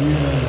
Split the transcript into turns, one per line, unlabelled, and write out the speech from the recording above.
Yeah.